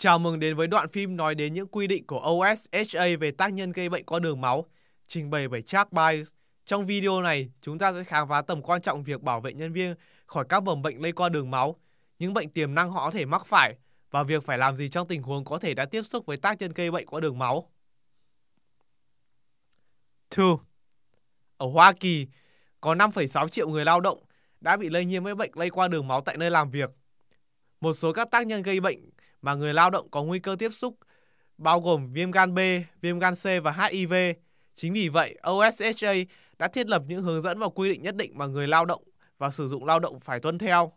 Chào mừng đến với đoạn phim nói đến những quy định của OSHA về tác nhân gây bệnh qua đường máu, trình bày bởi Chuck Biles. Trong video này, chúng ta sẽ khám phá tầm quan trọng việc bảo vệ nhân viên khỏi các mầm bệnh lây qua đường máu, những bệnh tiềm năng họ có thể mắc phải và việc phải làm gì trong tình huống có thể đã tiếp xúc với tác nhân gây bệnh qua đường máu. 2. Ở Hoa Kỳ, có 5,6 triệu người lao động đã bị lây nhiễm với bệnh lây qua đường máu tại nơi làm việc. Một số các tác nhân gây bệnh mà người lao động có nguy cơ tiếp xúc bao gồm viêm gan B, viêm gan C và HIV. Chính vì vậy, OSHA đã thiết lập những hướng dẫn và quy định nhất định mà người lao động và sử dụng lao động phải tuân theo.